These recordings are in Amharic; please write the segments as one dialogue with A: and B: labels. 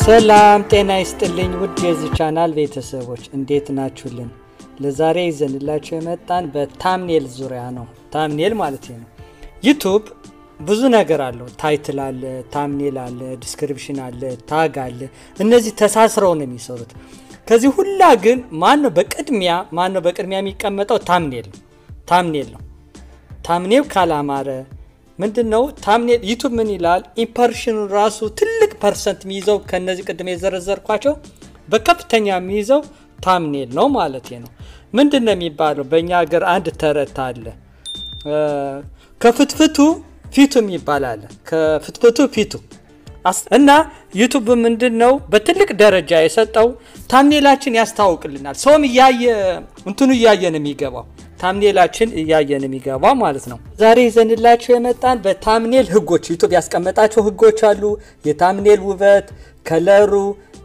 A: ሰላም ጤና ይስጥልኝ ውድ የዚህ ቻናል ቤተሰቦች እንዴት ናችሁልን? ለዛሬ ይዘንላችሁ የመጣን በ thumbnail ዙሪያ ነው። thumbnail ማለት ነው። YouTube ብዙ ነገር አለው። title አለ፣ thumbnail አለ፣ description አለ፣ tag አለ። እነዚህ ተሳስረው ነው የሚሰሩት። ከዚህ ሁላ ግን ማን ነው በቅድሚያ ማን በቅድሚያ የሚቀመጠው? thumbnail thumbnail ነው። thumbnail ካላማረ ምንድን ነው thumbnail YouTube ምን ይላል? impression ኡ ራሱ ትልቅ percent የሚይዘው ከነዚህ ቅድም የዘረዘርኳቸው በከፍተኛ የሚይዘው thumbnail ነው ማለት ነው። ምንድን ነው የሚባለው? በእኛ ሀገር አንድ ተረት አለ። ከፍትፍቱ ፊቱ የሚባል ከፍትፍቱ ፊቱ እና YouTube ምንድን ነው በትልቅ ደረጃ የሰጠው thumbnail ኣችን ያስታውቅልናል። ሰውም እያየ እንትኑ እያየ ነው የሚገባው thumbnail ኣችን እያየን የሚገባ ማለት ነው። ዛሬ ይዘንላችሁ የመጣን በ thumbnail ህጎች YouTube ያስቀመጣቸው ህጎች አሉ። የ thumbnail ውበት፣ color ኡ፣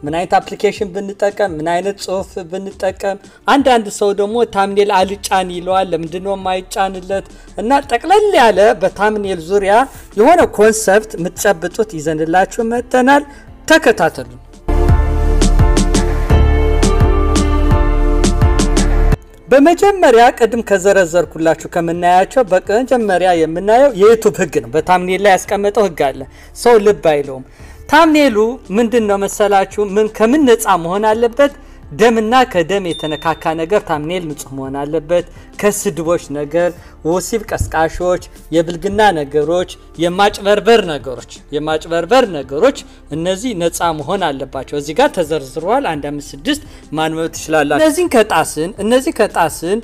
A: ምን አይነት application ብንጠቀም፣ ምን አይነት ጽሁፍ ብንጠቀም። አንዳንድ ሰው ደግሞ thumbnail አልጫን ይለዋል። ለምንድነው የማይጫንለት? እና ጠቅለል ያለ በ thumbnail ዙሪያ የሆነ concept የምትጨብጡት ይዘንላችሁ መጥተናል። ተከታተሉ። በመጀመሪያ ቅድም ከዘረዘርኩላችሁ ከምናያቸው በመጀመሪያ የምናየው የ YouTube ህግ ነው። በ thumbnail ላይ ያስቀመጠው ህግ አለ። ሰው ልብ አይለውም። thumbnail ኡ ምንድን ነው መሰላችሁ? ምን ከምን ነፃ መሆን አለበት? ደምና ከደም የተነካካ ነገር thumbnail ንጹህ መሆን አለበት። ከስድቦች ነገር፣ ወሲብ ቀስቃሾች፣ የብልግና ነገሮች፣ የማጭበርበር ነገሮች የማጭበርበር ነገሮች እነዚህ ነፃ መሆን አለባቸው። እዚህ ጋር ተዘርዝረዋል። አንድ አምስት ስድስት ማንበብ ትችላላችሁ። እነዚህን ከጣስን እነዚህ ከጣስን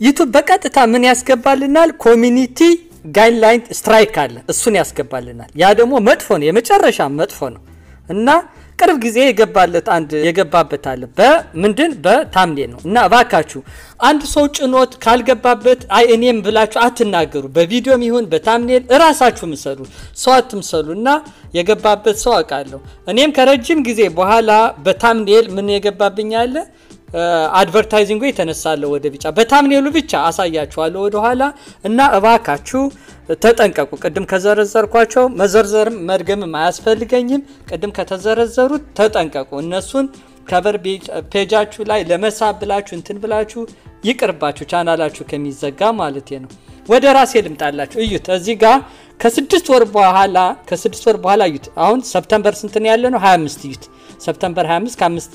A: YouTube በቀጥታ ምን ያስገባልናል? community guideline strike አለ። እሱን ያስገባልናል። ያ ደግሞ መጥፎ ነው፣ የመጨረሻ መጥፎ ነው እና ቅርብ ጊዜ የገባለት አንድ የገባበት አለ። በምንድን በ thumbnail ነው። እና እባካችሁ አንድ ሰው ጭኖት ካልገባበት አይ እኔም ብላችሁ አትናገሩ። በቪዲዮም ይሁን በ thumbnail እራሳችሁ ምሰሉ፣ ሰው አትምሰሉ። እና የገባበት ሰው አውቃለሁ። እኔም ከረጅም ጊዜ በኋላ በታምኔል ምን የገባብኝ አለ አድቨርታይዚንጉ የተነሳለሁ ወደ ቢጫ በታምኔሉ ብቻ አሳያችኋለሁ ወደኋላ እና እባካችሁ ተጠንቀቁ። ቅድም ከዘረዘርኳቸው መዘርዘርም መድገምም አያስፈልገኝም። ቅድም ከተዘረዘሩት ተጠንቀቁ። እነሱን ከበር ፔጃችሁ ላይ ለመሳብ ብላችሁ እንትን ብላችሁ ይቅርባችሁ፣ ቻናላችሁ ከሚዘጋ ማለት ነው። ወደ ራሴ ላምጣላችሁ። እዩት እዚህ ጋር ከስድስት ወር በኋላ ከስድስት ወር በኋላ እዩት። አሁን September ስንት ነው ያለ ነው? 25 እዩት። September 25 ከአምስት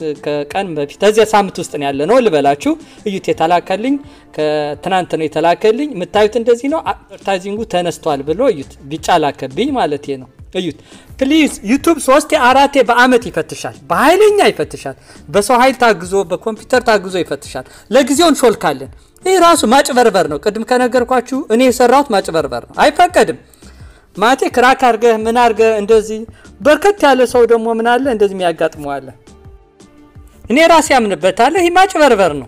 A: ቀን በፊት እዚያ ሳምንት ውስጥ ነው ያለ ነው ልበላችሁ። እዩት የተላከልኝ ከትናንት ነው የተላከልኝ። የምታዩት እንደዚህ ነው። advertising ኡ ተነስቷል ብሎ እዩት፣ ቢጫ ላከብኝ ማለት ነው። እዩት please። YouTube ሶስቴ አራቴ በአመት ይፈትሻል፣ በኃይለኛ ይፈትሻል። በሰው ኃይል ታግዞ በኮምፒውተር ታግዞ ይፈትሻል። ለጊዜው እንሾልካለን። ይህ ራሱ ማጭበርበር ነው። ቅድም ከነገርኳችሁ እኔ የሰራሁት ማጭበርበር ነው፣ አይፈቀድም። ማቴ ክራክ አርገህ ምን አርገህ እንደዚህ በርከት ያለ ሰው ደግሞ ምን አለ እንደዚህ የሚያጋጥመዋለ። እኔ ራሴ ያምንበታለሁ። ይህ ማጭበርበር ነው።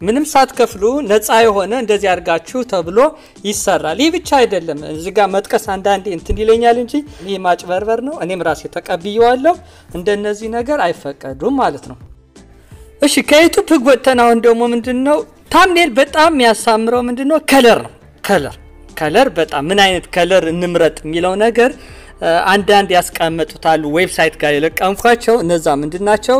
A: ምንም ሳትከፍሉ ነፃ የሆነ እንደዚህ አድርጋችሁ ተብሎ ይሰራል። ይህ ብቻ አይደለም። እዚህ ጋር መጥቀስ አንዳንዴ እንትን ይለኛል እንጂ ይህ ማጭበርበር ነው። እኔም ራሴ ተቀብየዋለሁ። እንደነዚህ ነገር አይፈቀዱም ማለት ነው። እሺ ከ YouTube ህግ ወጥተን አሁን ደግሞ ምንድን ነው thumbnail በጣም የሚያሳምረው ምንድን ነው color ነው። color color በጣም ምን አይነት color እንምረጥ የሚለው ነገር አንዳንድ ያስቀመጡታሉ። website ጋር የለቀምኳቸው እነዛ ምንድን ናቸው?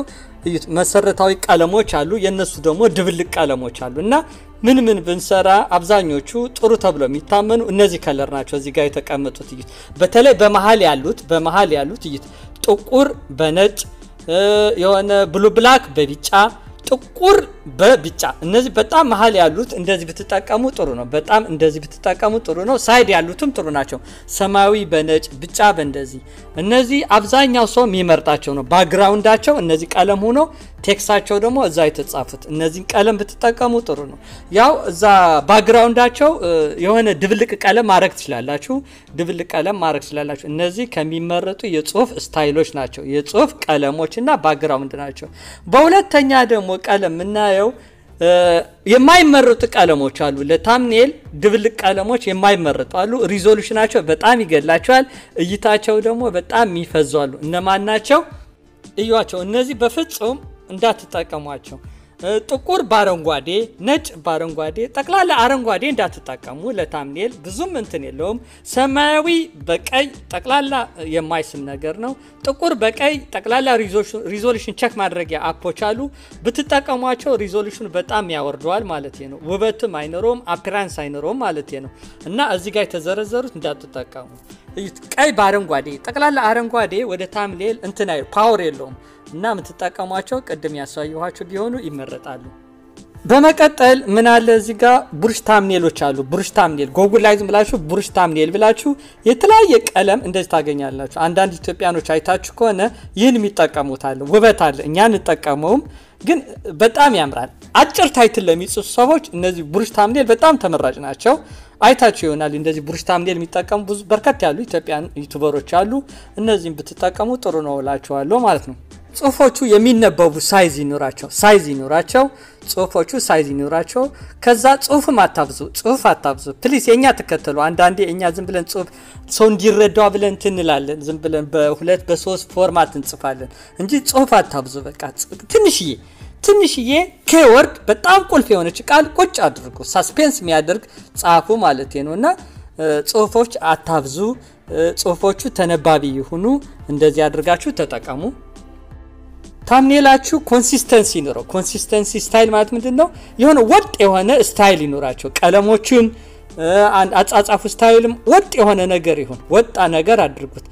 A: መሰረታዊ ቀለሞች አሉ። የነሱ ደግሞ ድብልቅ ቀለሞች አሉ እና ምን ምን ብንሰራ አብዛኞቹ ጥሩ ተብሎ የሚታመኑ እነዚህ color ናቸው። እዚህ ጋር የተቀመጡት እዩት። በተለይ በመሀል ያሉት በመሀል ያሉት እዩት። ጥቁር በነጭ የሆነ blue black በቢጫ ጥቁር በቢጫ እነዚህ በጣም መሀል ያሉት እንደዚህ ብትጠቀሙ ጥሩ ነው። በጣም እንደዚህ ብትጠቀሙ ጥሩ ነው። side ያሉትም ጥሩ ናቸው። ሰማያዊ በነጭ ብጫ በእንደዚህ እነዚህ አብዛኛው ሰው የሚመርጣቸው ነው። background ኣቸው እነዚህ ቀለም ሆኖ text ኣቸው ደግሞ እዛ የተጻፉት እነዚህን ቀለም ብትጠቀሙ ጥሩ ነው። ያው እዛ background ኣቸው የሆነ ድብልቅ ቀለም ማድረግ ትችላላችሁ። ድብልቅ ቀለም ማድረግ ትችላላችሁ። እነዚህ ከሚመረጡ የጽሁፍ style ኦች ናቸው። የጽሁፍ ቀለሞች እና background ናቸው። በሁለተኛ ደግሞ ቀለም የምናየው የማይመረጡ ቀለሞች አሉ። ለ thumbnail ድብልቅ ቀለሞች የማይመረጡ አሉ። resolution ኣቸው በጣም ይገላቸዋል። እይታቸው ደግሞ በጣም የሚፈዙ አሉ። እነማን ናቸው? እዩዋቸው። እነዚህ በፍጹም እንዳትጠቀሟቸው። ጥቁር በአረንጓዴ ነጭ በአረንጓዴ ጠቅላላ አረንጓዴ እንዳትጠቀሙ ለ thumbnail ብዙም እንትን የለውም። ሰማያዊ በቀይ ጠቅላላ የማይሆን ነገር ነው። ጥቁር በቀይ ጠቅላላ resolution check ማድረጊያ app ኦች አሉ። ብትጠቀሟቸው resolution ኡ በጣም ያወርደዋል ማለት ነው። ውበትም አይኖረውም፣ appearance አይኖረውም ማለት ነው እና እዚህ ጋር የተዘረዘሩት እንዳትጠቀሙ። ቀይ በአረንጓዴ ጠቅላላ አረንጓዴ ወደ thumbnail እንትን power የለውም እና የምትጠቀሟቸው ቅድም ያሳየኋቸው ቢሆኑ ይመረጣሉ። በመቀጠል ምን አለ እዚህ ጋር brush thumbnail ኦች አሉ። brush thumbnail Google ላይ ዝም ብላችሁ brush thumbnail ብላችሁ የተለያየ ቀለም እንደዚህ ታገኛላችሁ። አንዳንድ ኢትዮጵያኖች አይታችሁ ከሆነ ይህን የሚጠቀሙት አለ። ውበት አለ፣ እኛ እንጠቀመውም፣ ግን በጣም ያምራል። አጭር title ለሚጽፉ ሰዎች እነዚህ brush thumbnail በጣም ተመራጭ ናቸው። አይታችሁ ይሆናል እንደዚህ brush thumbnail የሚጠቀሙ ብዙ በርከት ያሉ Ethiopian YouTuber ኦች አሉ። እነዚህም ብትጠቀሙ ጥሩ ነው እላችኋለሁ ማለት ነው። ጽሁፎቹ የሚነበቡ size ይኖራቸው size ይኖራቸው ጽሁፎቹ size ይኖራቸው። ከዛ ጽሁፍም አታብዙ፣ ጽሁፍ አታብዙ please። የእኛ ተከተሉ። አንዳንዴ እኛ ዝም ብለን ጽሁፍ ሰው እንዲረዳው ብለን እንላለን። ዝም ብለን በሁለት በሶስት format እንጽፋለን እንጂ ጽሁፍ አታብዙ። በቃ ትንሽዬ ትንሽዬ keyword በጣም ቁልፍ የሆነች ቃል ቁጭ አድርጉ። suspense የሚያደርግ ጻፉ ማለት ነው እና ጽሁፎች አታብዙ። ጽሁፎቹ ተነባቢ ይሁኑ። እንደዚህ አድርጋችሁ ተጠቀሙ። thumbnail ኣችሁ consistency ይኖረው። consistency style ማለት ምንድን ነው? የሆነ ወጥ የሆነ style ይኖራቸው። ቀለሞቹን አጻጻፉ style ም ወጥ የሆነ ነገር ይሁን። ወጥ ነገር አድርጉት።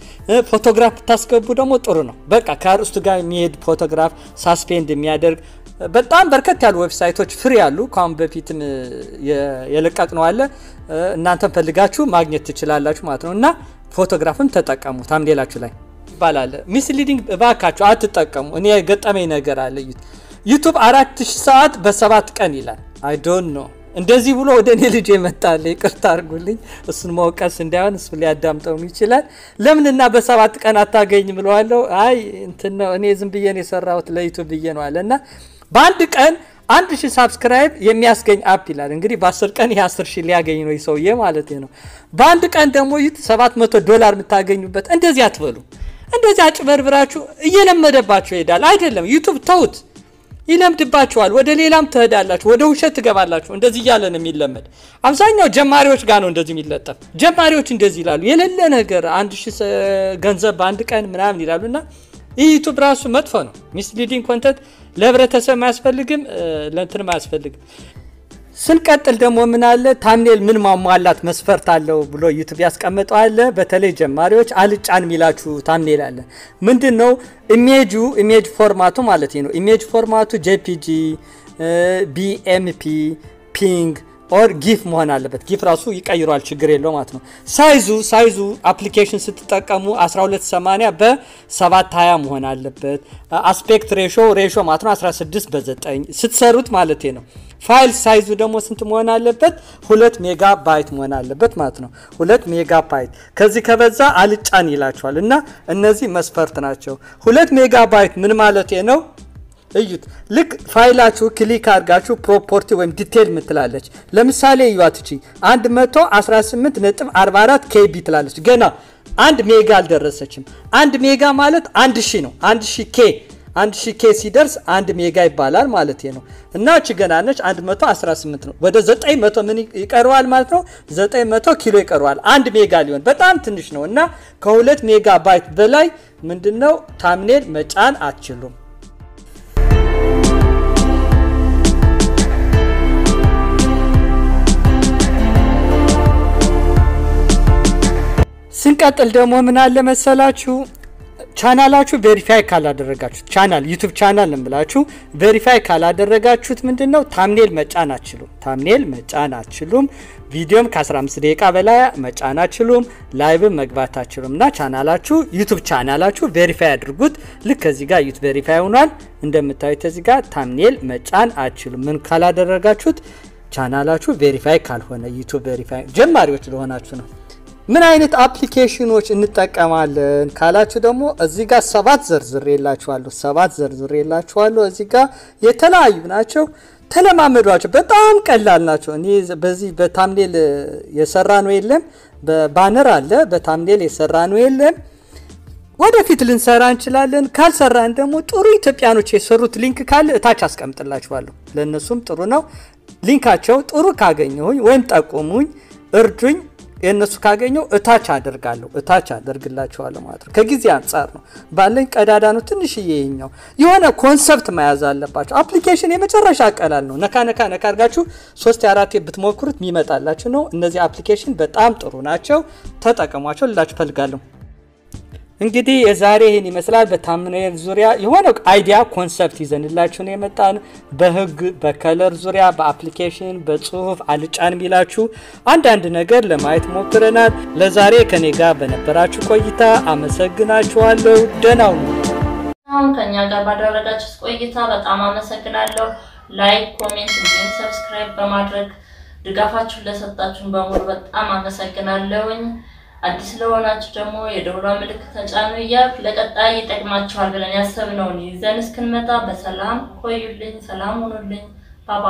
A: ፎቶግራፍ ብታስገቡ ደግሞ ጥሩ ነው። በቃ ከአርእስቱ ጋር የሚሄድ ፎቶግራፍ suspend የሚያደርግ በጣም በርከት ያሉ website ኦች free አሉ። ከአሁን በፊትም የለቀቅነው አለ። እናንተም ፈልጋችሁ ማግኘት ትችላላችሁ ማለት ነው እና ፎቶግራፍም ተጠቀሙ thumbnail ኣችሁ ላይ ይባላል። misleading እባካችሁ አትጠቀሙ። እኔ የገጠመኝ ነገር አለ። YouTube አራት ሺህ ሰዓት በሰባት ቀን ይላል። I don't know እንደዚህ ብሎ ወደ እኔ ልጅ የመጣ አለ ይቅርታ አድርጉልኝ። እሱን መውቀስ እንዳይሆን እሱ ሊያዳምጠውም ይችላል። ለምንና በሰባት ቀን አታገኝ ብለዋለሁ። አይ እንትን ነው እኔ ዝም ብዬ ነው የሰራሁት ለ YouTube ብዬ ነው አለ እና በአንድ ቀን አንድ ሺህ subscribe የሚያስገኝ app ይላል። እንግዲህ በአስር ቀን ይህ አስር ሺህ ሊያገኝ ነው ሰውዬ ማለት ነው። በአንድ ቀን ደግሞ ሰባት መቶ ዶላር የምታገኙበት እንደዚህ አትበሉ። እንደዚህ አጭበርብራችሁ እየለመደባችሁ ይሄዳል። አይደለም YouTube ተውት፣ ይለምድባችኋል። ወደ ሌላም ትሄዳላችሁ፣ ወደ ውሸት ትገባላችሁ። እንደዚህ እያለ ነው የሚለመድ። አብዛኛው ጀማሪዎች ጋር ነው እንደዚህ የሚለጠፍ። ጀማሪዎች እንደዚህ ይላሉ፣ የሌለ ነገር አንድ ሺህ ገንዘብ በአንድ ቀን ምናምን ይላሉ እና ይህ YouTube ራሱ መጥፎ ነው። misleading content ለህብረተሰብ አያስፈልግም፣ ለእንትንም አያስፈልግም። ስንቀጥል ደግሞ ምን አለ thumbnail ምን ማሟላት መስፈርት አለው ብሎ YouTube ያስቀመጠው አለ። በተለይ ጀማሪዎች አልጫን የሚላችሁ thumbnail አለ። ምንድን ነው image ኡ image format ኡ ማለት ነው። image format ኡ JPG፣ BMP፣ PNG or GIF መሆን አለበት። GIF ራሱ ይቀይሯል፣ ችግር የለው ማለት ነው። size ኡ size ኡ application ስትጠቀሙ 1280 በ720 መሆን አለበት። aspect ratio ratio ማለት ነው 16 በ9 ስትሰሩት ማለት ነው። file size ኡ ደግሞ ስንት መሆን አለበት? ሁለት ሜጋ ባይት መሆን አለበት ማለት ነው። ሁለት ሜጋ ባይት ከዚህ ከበዛ አልጫን ይላቸዋል እና እነዚህ መስፈርት ናቸው። ሁለት ሜጋ ባይት ምን ማለት ነው? እዩት። ልክ file ኣችሁ click አድርጋችሁ property ወይም detail ምትላለች። ለምሳሌ እዩት። እቺ 118.44 KB ትላለች። ገና አንድ mega አልደረሰችም። አንድ mega ማለት አንድ ሺ ነው። አንድ ሺ K አንድ ሺ K ሲደርስ አንድ mega ይባላል ማለት ነው። እና እቺ ገና ነች 118 ነው። ወደ 900 ምን ይቀረዋል ማለት ነው? 900 kilo ይቀረዋል። አንድ mega ሊሆን በጣም ትንሽ ነው እና ከሁለት ሜጋ ባይት በላይ ምንድነው thumbnail መጫን አትችሉም። ስንቀጥል ደግሞ ምን አለ መሰላችሁ channel ኣችሁ verify ካላደረጋችሁት channel YouTube channel ብላችሁ verify ካላደረጋችሁት ምንድን ነው thumbnail መጫን አትችሉም። thumbnail መጫን አትችሉም። ቪዲዮም ከ15 ደቂቃ በላይ መጫን አትችሉም። live ም መግባት አትችሉም። እና channel ኣችሁ YouTube channel ኣችሁ verify አድርጉት። ልክ ከዚህ ጋር እዩት verify ሆኗል። እንደምታዩት እዚህ ጋር thumbnail መጫን አትችሉም። ምን ካላደረጋችሁት channel ኣችሁ verify ካልሆነ YouTube verify ጀማሪዎች ለሆናችሁ ነው። ምን አይነት application ኦች እንጠቀማለን ካላችሁ ደግሞ እዚህ ጋር ሰባት ዘርዝሬ የላችኋለሁ። ሰባት ዘርዝሬ የላችኋለሁ። እዚህ ጋር የተለያዩ ናቸው። ተለማመዷቸው። በጣም ቀላል ናቸው። እኔ በዚህ በ thumbnail የሰራ ነው የለም፣ በ banner አለ። በ thumbnail የሰራ ነው የለም። ወደፊት ልንሰራ እንችላለን። ካልሰራን ደግሞ ጥሩ ኢትዮጵያኖች የሰሩት link ካለ እታች አስቀምጥላችኋለሁ። ለእነሱም ጥሩ ነው። link ኣቸው ጥሩ ካገኘሁኝ ወይም ጠቁሙኝ፣ እርዱኝ። የእነሱ ካገኘው እታች አደርጋለሁ እታች አደርግላችኋለሁ ማለት ነው። ከጊዜ አንጻር ነው ባለኝ ቀዳዳ ነው ትንሽዬ ይኸኛው የሆነ concept መያዝ አለባቸው። application የመጨረሻ ቀላል ነው። ነካ ነካ ነካ አድርጋችሁ ሶስት አራቴ ብትሞክሩት የሚመጣላችሁ ነው። እነዚህ application በጣም ጥሩ ናቸው፣ ተጠቀሟቸው ልላችሁ ፈልጋለሁ። እንግዲህ የዛሬ ይህን ይመስላል። በ thumbnail ዙሪያ የሆነ idea concept ይዘንላችሁ ነው የመጣን። በህግ በ color ዙሪያ በ application በጽሁፍ አልጫን የሚላችሁ አንዳንድ ነገር ለማየት ሞክረናል። ለዛሬ ከኔ ጋር በነበራችሁ ቆይታ አመሰግናችኋለሁ። ደህናው
B: አሁን ከኛ ጋር ባደረጋችሁት ቆይታ በጣም አመሰግናለሁ። like፣ comment እንዲሁም subscribe በማድረግ ድጋፋችሁን ለሰጣችሁን በሙሉ በጣም አመሰግናለሁኝ። አዲስ ለሆናችሁ ደግሞ የደውሏ ምልክት ተጫኑ እያልኩ ለቀጣይ ይጠቅማችኋል ብለን ያሰብነውን ይዘን እስክንመጣ በሰላም ቆዩልኝ። ሰላም ሁኑልኝ። ባባ